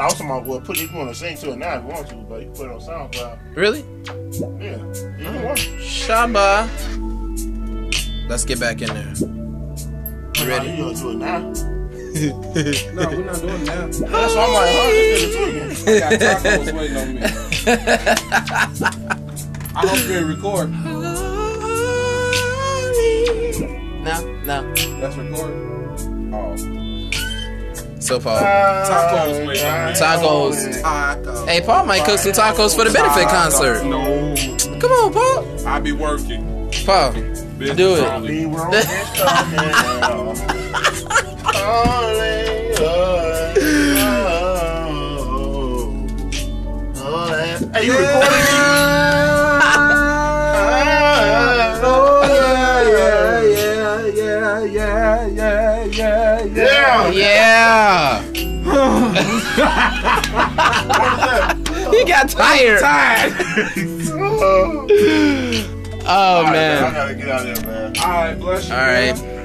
I was talking about well, put you want to sing to it now if you want to, but you can put it on SoundCloud. Really? Yeah, either one. Oh. Shaba. Let's get back in there. You ready? You gonna do it now? No, we're not doing that. That's why I'm like, huh, this nigga tweaking. I got tacos waiting on me. I hope you record. No, no. That's recording. Oh, So Paul. Tacos waiting. Tacos. Tacos. Hey, Paul might cook some tacos for the benefit concert. No, Come on, Paul. I be working. Paul. Business Do it. only. We were me? Yeah. Yeah. Yeah. Yeah. he got tired. Oh, Oh I man. gotta get out of there, man. All right, bless you. All man. right.